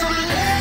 Some